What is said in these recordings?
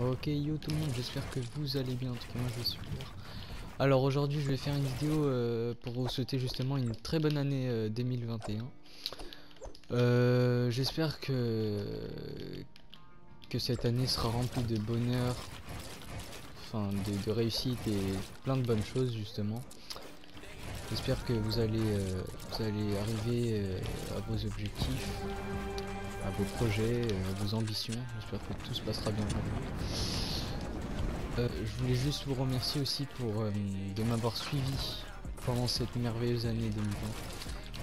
Ok yo tout le monde, j'espère que vous allez bien, en tout cas moi je vais super. Alors aujourd'hui je vais faire une vidéo euh, pour vous souhaiter justement une très bonne année 2021. Euh, euh, j'espère que, que cette année sera remplie de bonheur, enfin de, réussite et plein de bonnes choses justement. J'espère que vous allez, vous allez arriver à vos objectifs à vos projets, euh, à vos ambitions. J'espère que tout se passera bien pour vous. Euh, je voulais juste vous remercier aussi pour euh, de m'avoir suivi pendant cette merveilleuse année 2020.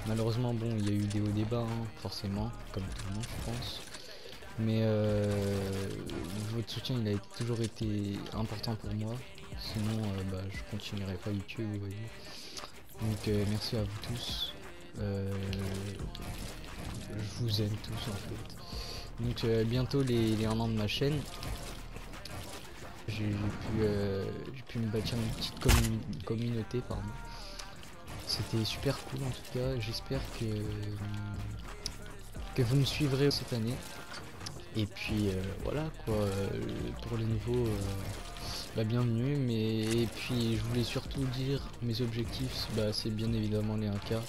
Malheureusement, bon, il y a eu des hauts débats, hein, forcément, comme tout le monde, je pense. Mais votre soutien, il a toujours été important pour moi. Sinon, bah, je continuerai pas YouTube, vous voyez. Donc, merci à vous tous je vous aime tous en fait. Donc euh, bientôt les, les 1 an de ma chaîne. J'ai pu, euh, pu me bâtir une petite communauté pardon. C'était super cool en tout cas. J'espère que, que vous me suivrez cette année. Et puis euh, voilà quoi, pour les nouveaux, bah, bienvenue. Mais et puis je voulais surtout dire mes objectifs, bah, c'est bien évidemment les 1K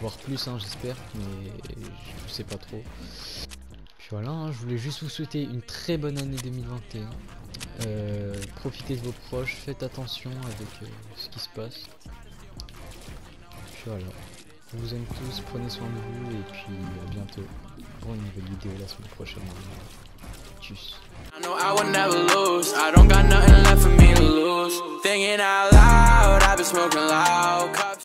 voire plus hein, j'espère mais je sais pas trop. Puis voilà hein, je voulais juste vous souhaiter une très bonne année 2021 euh, profitez de vos proches faites attention avec euh, ce qui se passe. Puis voilà. Vous aime tous prenez soin de vous et puis à bientôt pour une nouvelle vidéo la semaine prochaine. Tchuss out loud, I've been smoking loud.